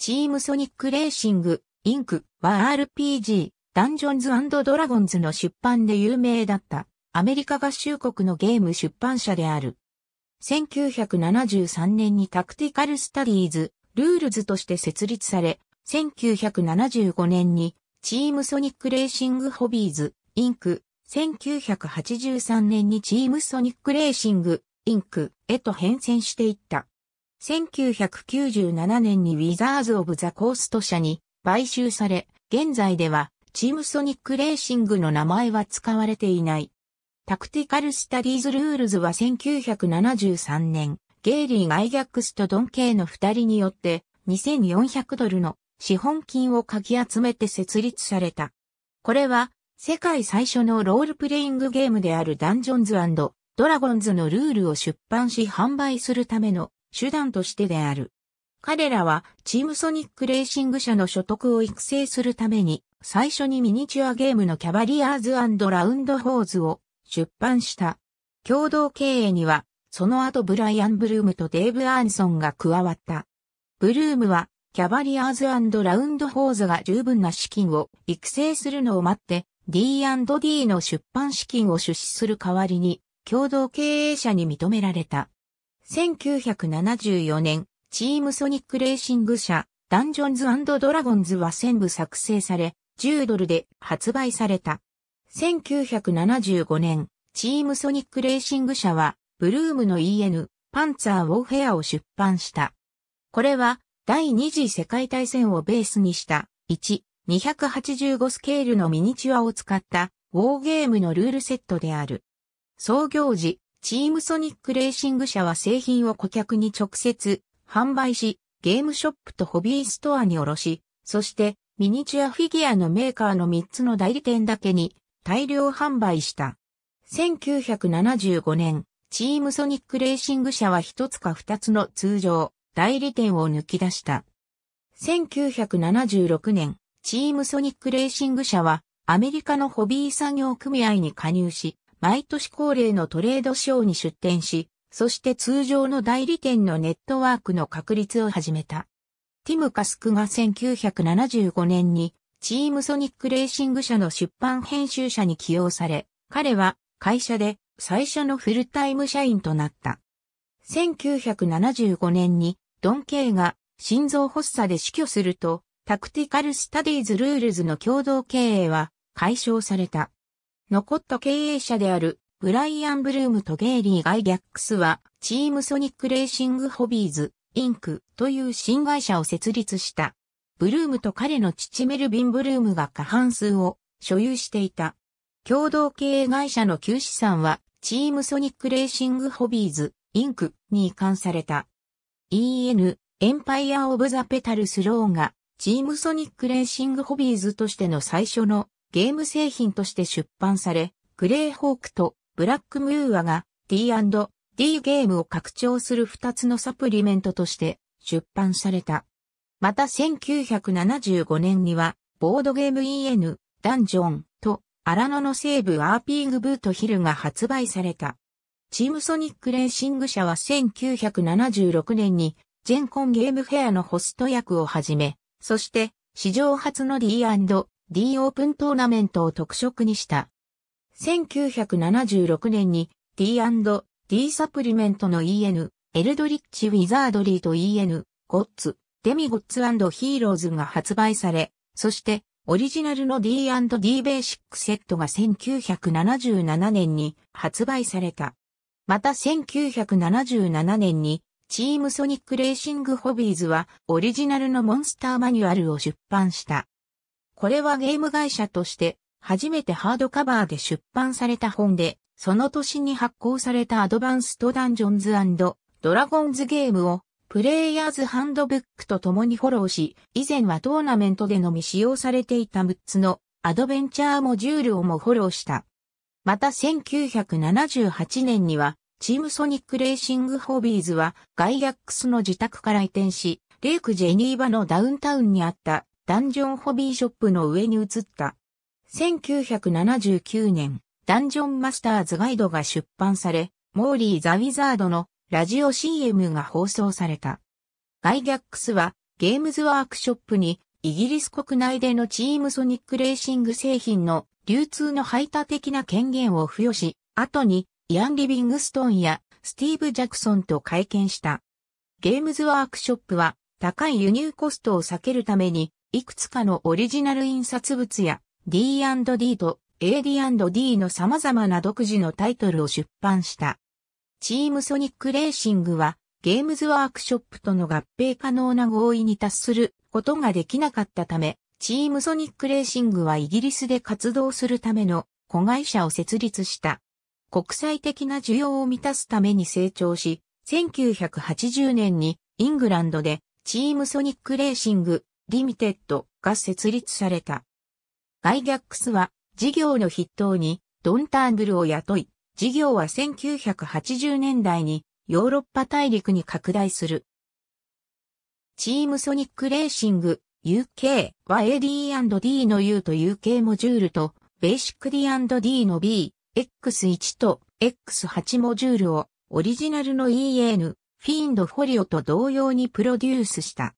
チームソニックレーシング、インクは RPG、ダンジョンズドラゴンズの出版で有名だったアメリカ合衆国のゲーム出版社である。1973年にタクティカルスタディーズ、ルールズとして設立され、1975年にチームソニックレーシングホビーズ、インク、1983年にチームソニックレーシング、インクへと変遷していった。1997年にウィザーズ・オブ・ザ・コースト社に買収され、現在ではチームソニックレーシングの名前は使われていない。タクティカルスタディーズルールズは1973年、ゲイリー・ガイギャックスとドン・ケイの二人によって2400ドルの資本金をかき集めて設立された。これは世界最初のロールプレイングゲームであるダンジョンズドラゴンズのルールを出版し販売するための手段としてである。彼らはチームソニックレーシング社の所得を育成するために最初にミニチュアゲームのキャバリアーズラウンドホーズを出版した。共同経営にはその後ブライアン・ブルームとデーブ・アンソンが加わった。ブルームはキャバリアーズラウンドホーズが十分な資金を育成するのを待って D&D の出版資金を出資する代わりに共同経営者に認められた。1974年、チームソニックレーシング社、ダンジョンズドラゴンズは全部作成され、10ドルで発売された。1975年、チームソニックレーシング社は、ブルームの EN、パンツァーウォーフェアを出版した。これは、第二次世界大戦をベースにした、1、285スケールのミニチュアを使ったウォーゲームのルールセットである。創業時、チームソニックレーシング社は製品を顧客に直接販売し、ゲームショップとホビーストアに卸し、そしてミニチュアフィギュアのメーカーの3つの代理店だけに大量販売した。1975年、チームソニックレーシング社は1つか2つの通常代理店を抜き出した。1976年、チームソニックレーシング社はアメリカのホビー作業組合に加入し、毎年恒例のトレードショーに出展し、そして通常の代理店のネットワークの確立を始めた。ティム・カスクが1975年にチームソニックレーシング社の出版編集者に起用され、彼は会社で最初のフルタイム社員となった。1975年にドン・ケイが心臓発作で死去すると、タクティカル・スタディーズ・ルールズの共同経営は解消された。残った経営者であるブライアン・ブルームとゲイリー・ガイギャックスはチームソニックレーシング・ホビーズ、インクという新会社を設立した。ブルームと彼の父メルビン・ブルームが過半数を所有していた。共同経営会社の旧資産はチームソニックレーシング・ホビーズ、インクに移管された。EN、エンパイア・オブ・ザ・ペタル・スローンがチームソニックレーシング・ホビーズとしての最初のゲーム製品として出版され、グレーホークとブラックムーアが D&D ゲームを拡張する2つのサプリメントとして出版された。また1975年には、ボードゲーム EN、ダンジョンと荒野の西部アーピーグブートヒルが発売された。チームソニックレーシング社は1976年に全コンゲームフェアのホスト役を始め、そして史上初の D&D D オープントーナメントを特色にした。1976年に D&D サプリメントの EN、エルドリッチ・ウィザードリーと EN、ゴッツ、デミゴッツヒーローズが発売され、そしてオリジナルの D&D ベーシックセットが1977年に発売された。また1977年にチームソニックレーシングホビーズはオリジナルのモンスターマニュアルを出版した。これはゲーム会社として初めてハードカバーで出版された本で、その年に発行されたアドバンストダンジョンズドラゴンズゲームをプレイヤーズハンドブックと共にフォローし、以前はトーナメントでのみ使用されていた6つのアドベンチャーモジュールをもフォローした。また1978年には、チームソニックレーシングホビーズはガイアックスの自宅から移転し、レイクジェニーバのダウンタウンにあったダンジョンホビーショップの上に移った。1979年、ダンジョンマスターズガイドが出版され、モーリー・ザ・ウィザードのラジオ CM が放送された。ガイギャックスはゲームズワークショップにイギリス国内でのチームソニックレーシング製品の流通の排他的な権限を付与し、後にイアン・リビングストーンやスティーブ・ジャクソンと会見した。ゲームズワークショップは高い輸入コストを避けるために、いくつかのオリジナル印刷物や D&D と AD&D の様々な独自のタイトルを出版した。チームソニックレーシングはゲームズワークショップとの合併可能な合意に達することができなかったため、チームソニックレーシングはイギリスで活動するための子会社を設立した。国際的な需要を満たすために成長し、1980年にイングランドでチームソニックレーシングリミテッドが設立された。ガイギャックスは事業の筆頭にドンターンブルを雇い、事業は1980年代にヨーロッパ大陸に拡大する。チームソニックレーシング UK は AD&D の U と UK モジュールとベーシック D&D の B、X1 と X8 モジュールをオリジナルの EN、フィーンドフォリオと同様にプロデュースした。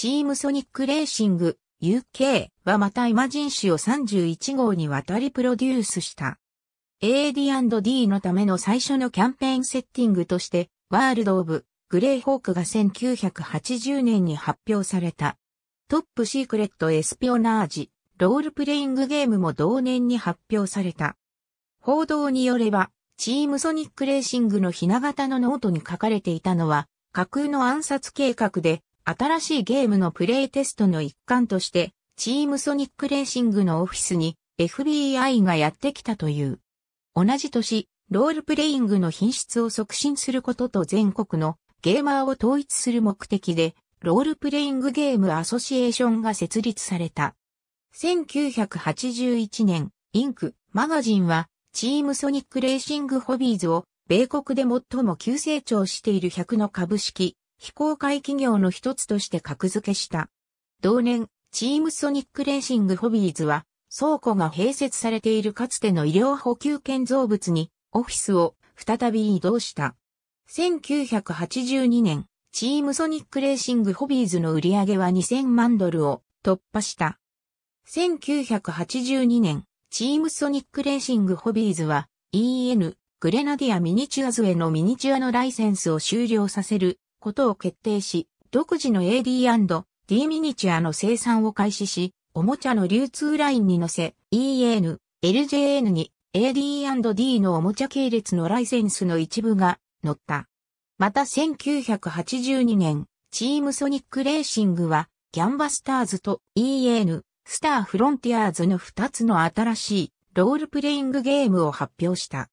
チームソニックレーシング UK はまたイマジン誌を31号にわたりプロデュースした。AD&D のための最初のキャンペーンセッティングとして、ワールド・オブ・グレイホークが1980年に発表された。トップシークレット・エスピオナージ、ロールプレイングゲームも同年に発表された。報道によれば、チームソニックレーシングのひな形のノートに書かれていたのは、架空の暗殺計画で、新しいゲームのプレイテストの一環として、チームソニックレーシングのオフィスに FBI がやってきたという。同じ年、ロールプレイングの品質を促進することと全国のゲーマーを統一する目的で、ロールプレイングゲームアソシエーションが設立された。1981年、インク、マガジンはチームソニックレーシングホビーズを米国で最も急成長している100の株式、非公開企業の一つとして格付けした。同年、チームソニックレーシングホビーズは倉庫が併設されているかつての医療補給建造物にオフィスを再び移動した。1982年、チームソニックレーシングホビーズの売り上げは2000万ドルを突破した。1982年、チームソニックレーシングホビーズは EN グレナディアミニチュアズへのミニチュアのライセンスを終了させることを決定し、独自の AD&D ミニチュアの生産を開始し、おもちゃの流通ラインに乗せ、EN、LJN に AD&D のおもちゃ系列のライセンスの一部が載った。また1982年、チームソニックレーシングは、ギャンバスターズと EN、スターフロンティアーズの2つの新しいロールプレイングゲームを発表した。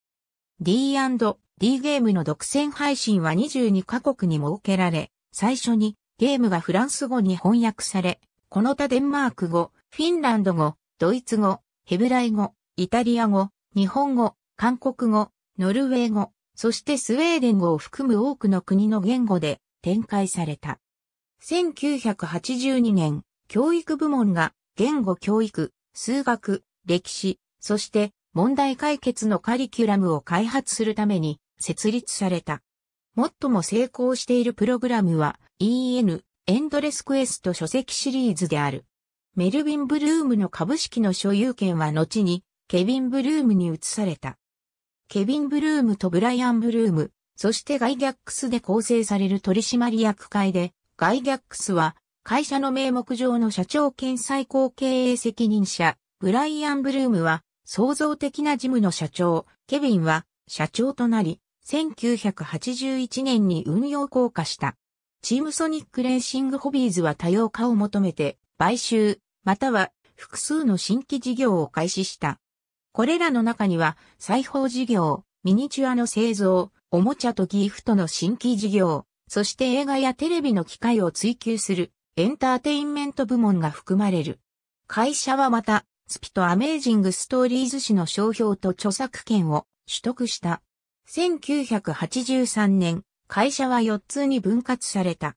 D&D D ゲームの独占配信は22カ国に設けられ、最初にゲームがフランス語に翻訳され、この他デンマーク語、フィンランド語、ドイツ語、ヘブライ語、イタリア語、日本語、韓国語、ノルウェー語、そしてスウェーデン語を含む多くの国の言語で展開された。1982年、教育部門が言語教育、数学、歴史、そして問題解決のカリキュラムを開発するために設立された。最も成功しているプログラムは EN エンドレスクエスト書籍シリーズである。メルビン・ブルームの株式の所有権は後にケビン・ブルームに移された。ケビン・ブルームとブライアン・ブルーム、そしてガイギャックスで構成される取締役会で、ガイギャックスは会社の名目上の社長兼最高経営責任者、ブライアン・ブルームは創造的な事務の社長、ケビンは社長となり、1981年に運用降下した。チームソニックレーシングホビーズは多様化を求めて、買収、または複数の新規事業を開始した。これらの中には、裁縫事業、ミニチュアの製造、おもちゃとギフトの新規事業、そして映画やテレビの機会を追求するエンターテインメント部門が含まれる。会社はまた、スピとアメージングストーリーズ誌の商標と著作権を取得した。1983年、会社は4つに分割された。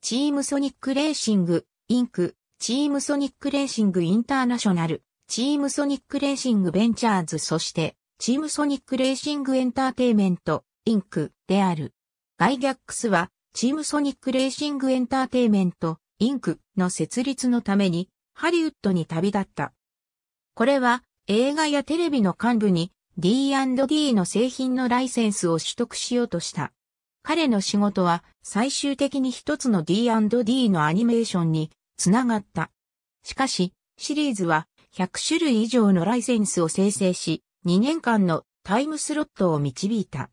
チームソニックレーシング、インク、チームソニックレーシングインターナショナル、チームソニックレーシングベンチャーズそして、チームソニックレーシングエンターテイメント、インクである。ガイギャックスは、チームソニックレーシングエンターテイメント、インクの設立のためにハリウッドに旅立った。これは映画やテレビの幹部に D&D の製品のライセンスを取得しようとした。彼の仕事は最終的に一つの D&D のアニメーションにつながった。しかし、シリーズは100種類以上のライセンスを生成し、2年間のタイムスロットを導いた。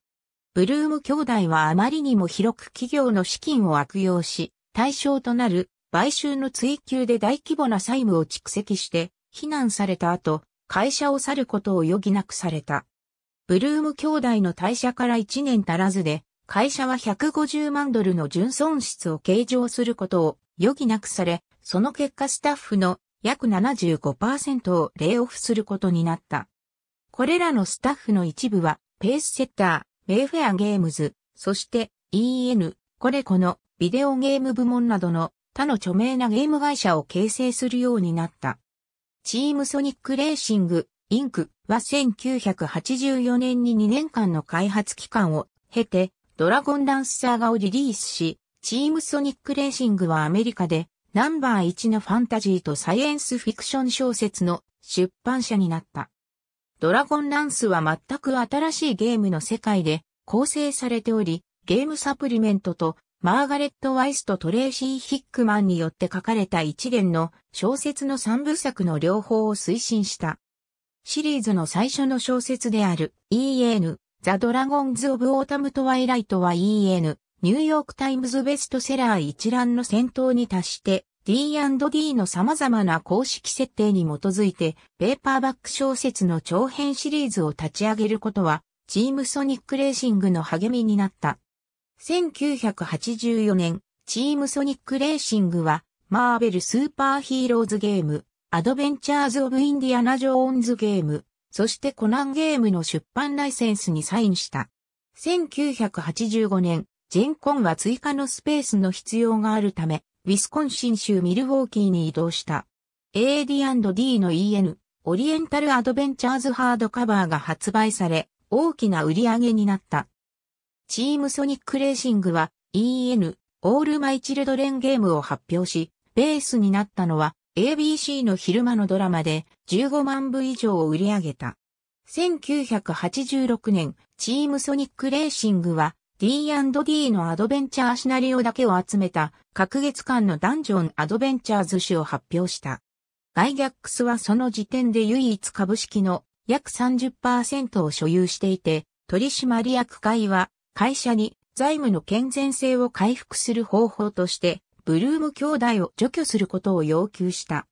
ブルーム兄弟はあまりにも広く企業の資金を悪用し、対象となる買収の追求で大規模な債務を蓄積して非難された後、会社を去ることを余儀なくされた。ブルーム兄弟の退社から1年足らずで、会社は150万ドルの純損失を計上することを余儀なくされ、その結果スタッフの約75%をレイオフすることになった。これらのスタッフの一部は、ペースセッター、メイフェアゲームズ、そして EN、これこのビデオゲーム部門などの他の著名なゲーム会社を形成するようになった。チームソニックレーシング、インクは1984年に2年間の開発期間を経て、ドラゴンダンスサーガをリリースし、チームソニックレーシングはアメリカでナンバー1のファンタジーとサイエンスフィクション小説の出版社になった。ドラゴンランスは全く新しいゲームの世界で構成されており、ゲームサプリメントとマーガレット・ワイスとトレーシー・ヒックマンによって書かれた一連の小説の三部作の両方を推進した。シリーズの最初の小説である EN、ザ・ドラゴンズ・オブ・オータム・トワイライトは EN、ニューヨーク・タイムズ・ベストセラー一覧の先頭に達して D&D の様々な公式設定に基づいてペーパーバック小説の長編シリーズを立ち上げることはチームソニックレーシングの励みになった。1984年、チームソニックレーシングはマーベルスーパーヒーローズゲーム、アドベンチャーズ・オブ・インディアナ・ジョーンズゲーム、そしてコナンゲームの出版ライセンスにサインした。1985年、ジェンコンは追加のスペースの必要があるため、ウィスコンシン州ミルウォーキーに移動した。AD&D の EN、オリエンタルアドベンチャーズハードカバーが発売され、大きな売り上げになった。チームソニックレーシングは EN、オールマイチルドレンゲームを発表し、ベースになったのは ABC の昼間のドラマで15万部以上を売り上げた。1986年、チームソニックレーシングは D&D のアドベンチャーシナリオだけを集めた隔月間のダンジョンアドベンチャーズ誌を発表した。ガイギャックスはその時点で唯一株式の約30%を所有していて、取締役会は会社に財務の健全性を回復する方法として、ブルーム兄弟を除去することを要求した。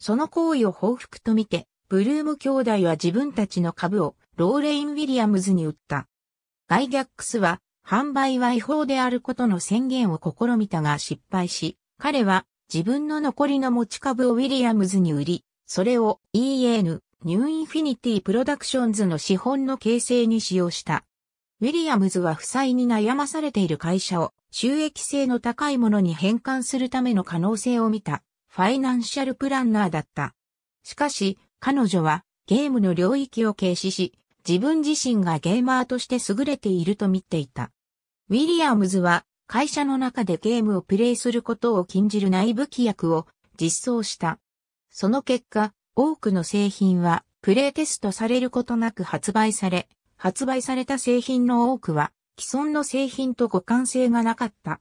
その行為を報復とみて、ブルーム兄弟は自分たちの株をローレイン・ウィリアムズに売った。ガイギャックスは販売は違法であることの宣言を試みたが失敗し、彼は自分の残りの持ち株をウィリアムズに売り、それを EN、ニューインフィニティプロダクションズの資本の形成に使用した。ウィリアムズは負債に悩まされている会社を収益性の高いものに変換するための可能性を見たファイナンシャルプランナーだった。しかし、彼女はゲームの領域を軽視し、自分自身がゲーマーとして優れていると見ていた。ウィリアムズは会社の中でゲームをプレイすることを禁じる内部規約を実装した。その結果、多くの製品はプレイテストされることなく発売され、発売された製品の多くは既存の製品と互換性がなかった。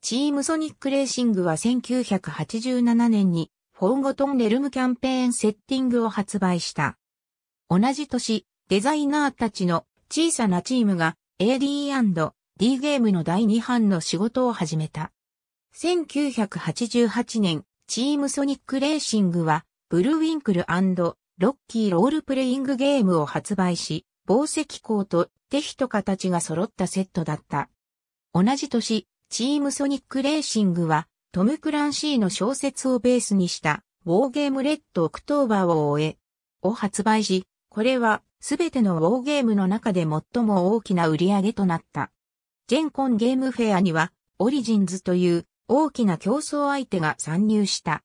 チームソニックレーシングは1987年にフォーゴトンレルムキャンペーンセッティングを発売した。同じ年、デザイナーたちの小さなチームが AD&D ゲームの第2版の仕事を始めた。1988年、チームソニックレーシングはブルーウィンクルロッキーロールプレイングゲームを発売し、宝石鋼とテヒと形が揃ったセットだった。同じ年、チームソニックレーシングはトム・クランシーの小説をベースにしたウォーゲームレッド・オクトーバーを終え、を発売し、これはすべてのウォーゲームの中で最も大きな売り上げとなった。ジェンコンゲームフェアにはオリジンズという大きな競争相手が参入した。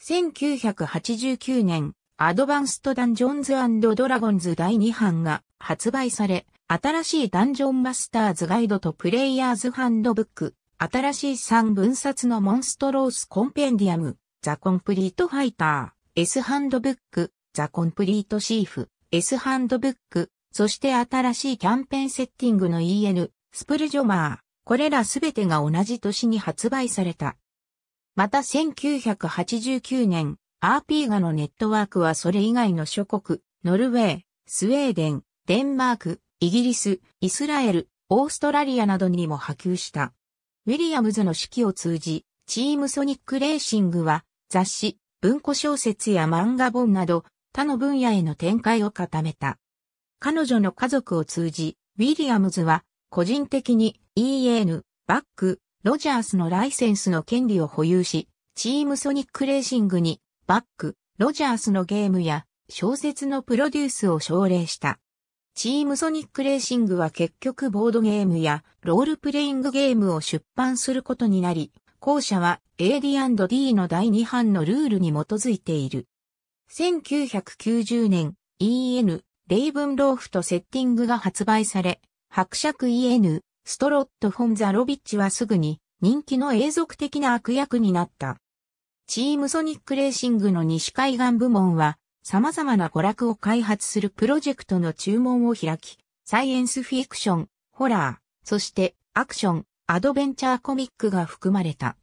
1989年、アドバンストダンジョンズドラゴンズ第2版が発売され、新しいダンジョンマスターズガイドとプレイヤーズハンドブック、新しい3分冊のモンストロースコンペンディアム、ザ・コンプリート・ファイターズハンドブック、ザ・コンプリート・シーフズハンドブック、そして新しいキャンペーンセッティングの EN、スペルジャマー、これらすべてが同じ年に発売された。また1989年、RP ガのネットワークはそれ以外の諸国、ノルウェー、スウェーデン、デンマーク、イギリス、イスラエル、オーストラリアなどにも波及した。ウィリアムズの指揮を通じ、チームソニックレーシングは雑誌、文庫小説や漫画本など他の分野への展開を固めた。彼女の家族を通じ、ウィリアムズは個人的に EN、バック、ロジャースのライセンスの権利を保有し、チームソニックレーシングにバック、ロジャースのゲームや小説のプロデュースを奨励した。チームソニックレーシングは結局ボードゲームやロールプレイングゲームを出版することになり、後者は AD&D の第2版のルールに基づいている。1990年 EN レイブンローフとセッティングが発売され、伯爵 EN ストロット・フォン・ザ・ロビッチはすぐに人気の永続的な悪役になった。チームソニックレーシングの西海岸部門は様々な娯楽を開発するプロジェクトの注文を開き、サイエンスフィクション、ホラー、そしてアクション、アドベンチャーコミックが含まれた。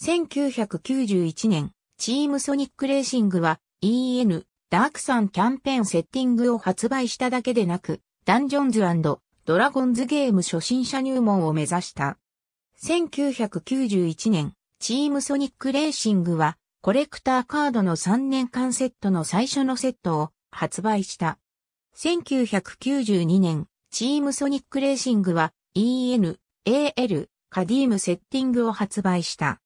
1991年、チームソニックレーシングは EN ダークサンキャンペーンセッティングを発売しただけでなく、ダンジョンズドラゴンズゲーム初心者入門を目指した。1991年、チームソニックレーシングは、コレクターカードの3年間セットの最初のセットを発売した。1992年、チームソニックレーシングは EN、AL、カディームセッティングを発売した。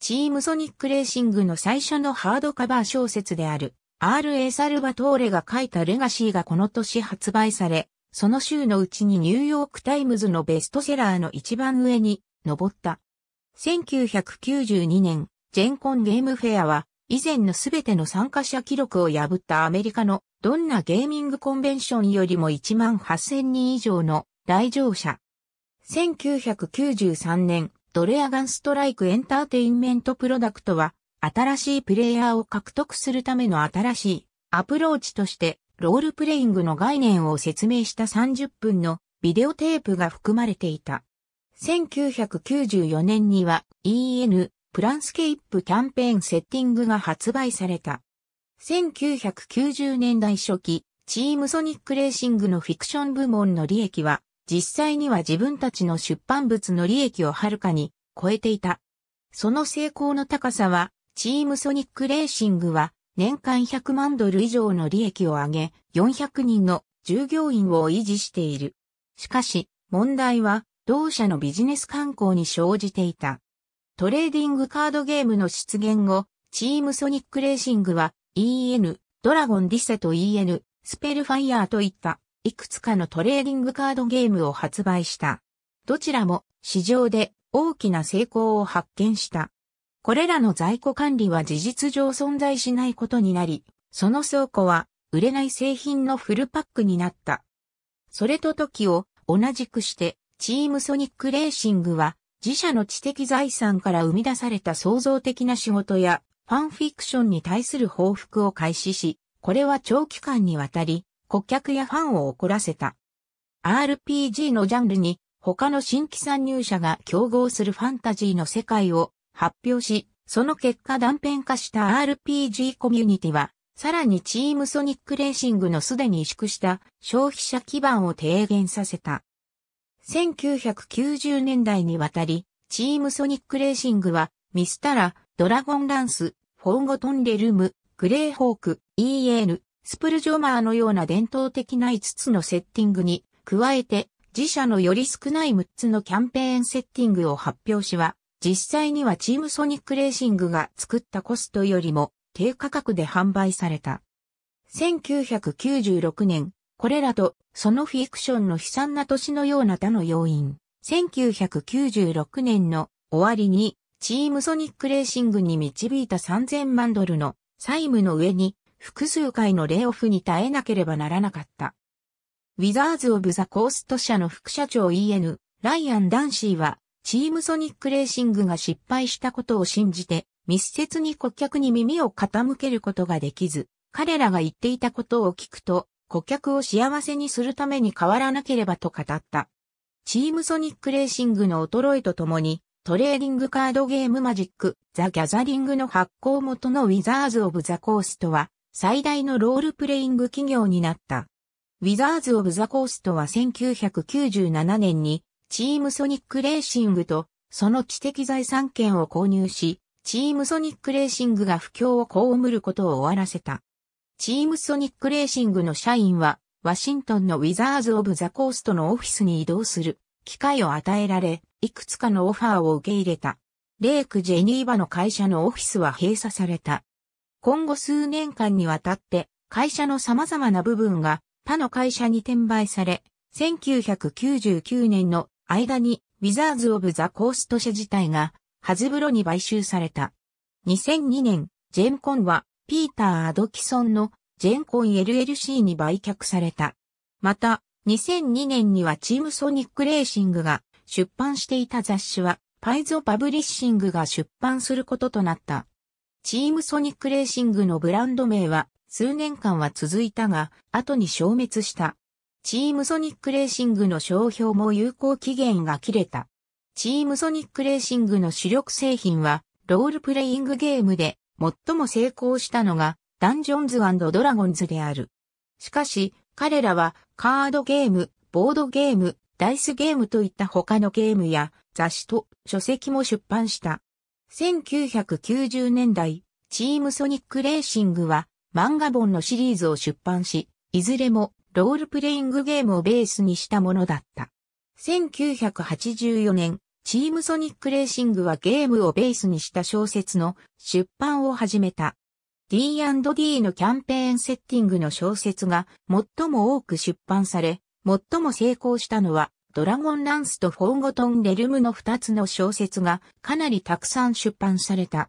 チームソニックレーシングの最初のハードカバー小説である R.A. サルバトーレが書いたレガシーがこの年発売され、その週のうちにニューヨークタイムズのベストセラーの一番上に登った。1992年、ジェンコンゲームフェアは、以前のすべての参加者記録を破ったアメリカのどんなゲーミングコンベンションよりも1万8000人以上の来場者。1993年、ドラゴンストライクエンターテインメントプロダクトは、新しいプレイヤーを獲得するための新しいアプローチとしてロールプレイングの概念を説明した30分のビデオテープが含まれていた。1994年には EN プランスケープキャンペーンセッティングが発売された。1990年代初期、チームソニックレーシングのフィクション部門の利益は、実際には自分たちの出版物の利益をはるかに超えていた。その成功の高さはチームソニックレーシングは年間100万ドル以上の利益を上げ、400人の従業員を維持している。しかし、問題は同社のビジネス観光に生じていた。トレーディングカードゲームの出現後、チームソニックレーシングは EN、ドラゴンディセと EN、スペルファイヤーといったいくつかのトレーディングカードゲームを発売した。どちらも市場で大きな成功を発見した。これらの在庫管理は事実上存在しないことになり、その倉庫は売れない製品のフルパックになった。それと時を同じくして、チームソニックレーシングは自社の知的財産から生み出された創造的な仕事やファンフィクションに対する報復を開始し、これは長期間にわたり顧客やファンを怒らせた。RPG のジャンルに他の新規参入者が競合するファンタジーの世界を発表し、その結果断片化した RPG コミュニティは、さらにチームソニックレーシングのすでに萎縮した消費者基盤を低減させた。1990年代にわたり、チームソニックレーシングは、ミスタラ、ドラゴンランス、フォーゴトンレルム、グレーホーク、EN、スプルジョマーのような伝統的な5つのセッティングに、加えて、自社のより少ない6つのキャンペーンセッティングを発表しは、実際にはチームソニックレーシングが作ったコストよりも低価格で販売された。1996年、これらとそのフィクションの悲惨な年のような他の要因。1996年の終わりにチームソニックレーシングに導いた3000万ドルの債務の上に複数回のレイオフに耐えなければならなかった。ウィザーズ・オブ・ザ・コースト社の副社長 EN、ライアン・ダンシーはチームソニックレーシングが失敗したことを信じて、密接に顧客に耳を傾けることができず、彼らが言っていたことを聞くと、顧客を幸せにするために変わらなければと語った。チームソニックレーシングの衰えとともに、トレーディングカードゲームマジック、ザ・ギャザリングの発行元のウィザーズ・オブ・ザ・コーストは、最大のロールプレイング企業になった。ウィザーズ・オブ・ザ・コーストは1997年にチームソニックレーシングとその知的財産権を購入し、チームソニックレーシングが不況を被ることを終わらせた。チームソニックレーシングの社員は、ワシントンのウィザーズ・オブ・ザ・コーストのオフィスに移動する機会を与えられ、いくつかのオファーを受け入れた。レイク・ジェニーバの会社のオフィスは閉鎖された。今後数年間にわたって会社の様々な部分が他の会社に転売され、1999年の間にウィザーズ・オブ・ザ・コースト社自体がハズブロに買収された。2002年、ジェンコンはピーター・アドキソンのジェンコン LLC に売却された。また、2002年にはチームソニックレーシングが出版していた雑誌はパイゾパブリッシングが出版することとなった。チームソニックレーシングのブランド名は数年間は続いたが、後に消滅した。チームソニックレーシングの商標も有効期限が切れた。チームソニックレーシングの主力製品は、ロールプレイングゲームで、最も成功したのが、ダンジョンズドラゴンズである。しかし、彼らは、カードゲーム、ボードゲーム、ダイスゲームといった他のゲームや、雑誌と書籍も出版した。1990年代、チームソニックレーシングは、漫画本のシリーズを出版し、いずれもロールプレイングゲームをベースにしたものだった。1984年、チームソニックレーシングはゲームをベースにした小説の出版を始めた。D&D のキャンペーンセッティングの小説が最も多く出版され、最も成功したのはドラゴンランスとフォーゴトンレルムの2つの小説がかなりたくさん出版された。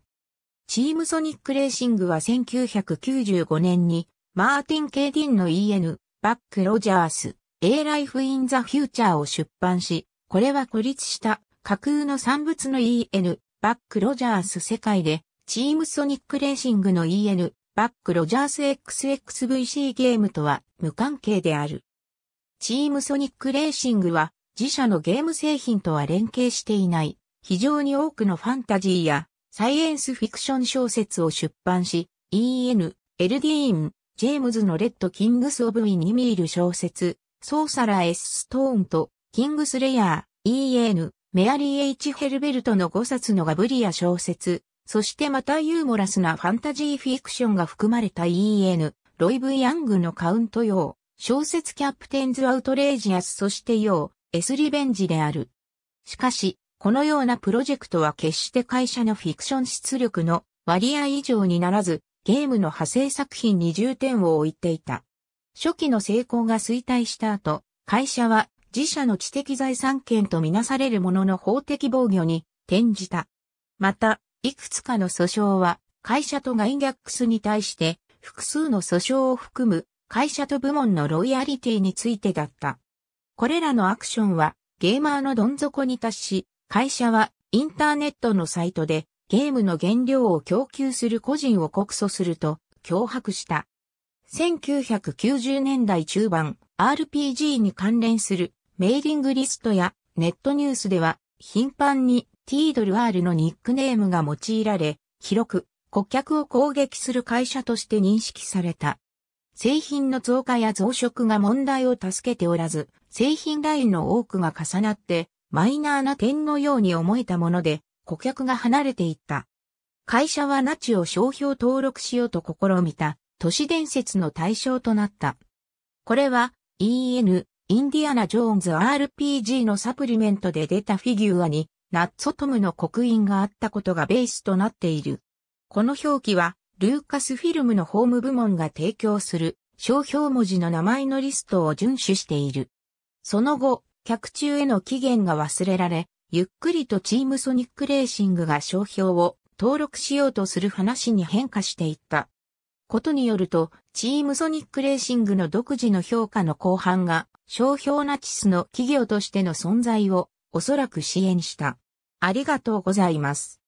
チームソニックレーシングは1995年にマーティン・ケイディンの EN バック・ロジャース、A Life in the Future を出版し、これは孤立した架空の産物の EN、バック・ロジャース世界で、チームソニックレーシングの EN、バック・ロジャース XXVC ゲームとは無関係である。チームソニックレーシングは自社のゲーム製品とは連携していない非常に多くのファンタジーやサイエンスフィクション小説を出版し、EN、エルディーン、ジェームズのレッド・キングス・オブ・ウィニミール小説、ソーサラ・エス・ストーンと、キングス・レイヤー、E.N., メアリー・ H・ ヘルベルトの5冊のガブリア小説、そしてまたユーモラスなファンタジーフィクションが含まれた E.N., ロイ・ブ・ヤングのカウント用、小説キャプテンズ・アウトレージアスそして用、エス・リベンジである。しかし、このようなプロジェクトは決して会社のフィクション出力の割合以上にならず、ゲームの派生作品に重点を置いていた。初期の成功が衰退した後、会社は自社の知的財産権とみなされるものの法的防御に転じた。また、いくつかの訴訟は会社とガイギャックスに対して複数の訴訟を含む会社と部門のロイヤリティについてだった。これらのアクションはゲーマーのどん底に達し、会社はインターネットのサイトでゲームの原料を供給する個人を告訴すると脅迫した。1990年代中盤、RPG に関連するメーリングリストやネットニュースでは頻繁にティードル R のニックネームが用いられ、広く顧客を攻撃する会社として認識された。製品の増加や増殖が問題を助けておらず、製品ラインの多くが重なってマイナーな点のように思えたもので、顧客が離れていった。会社はナチを商標登録しようと試みた都市伝説の対象となった。これは EN インディアナ・ジョーンズ RPG のサプリメントで出たフィギュアにナッツォトムの刻印があったことがベースとなっている。この表記はルーカスフィルムのホーム部門が提供する商標文字の名前のリストを遵守している。その後、客中への期限が忘れられ、ゆっくりとチームソニックレーシングが商標を登録しようとする話に変化していった。ことによると、チームソニックレーシングの独自の評価の後半が、商標ナチスの企業としての存在をおそらく支援した。ありがとうございます。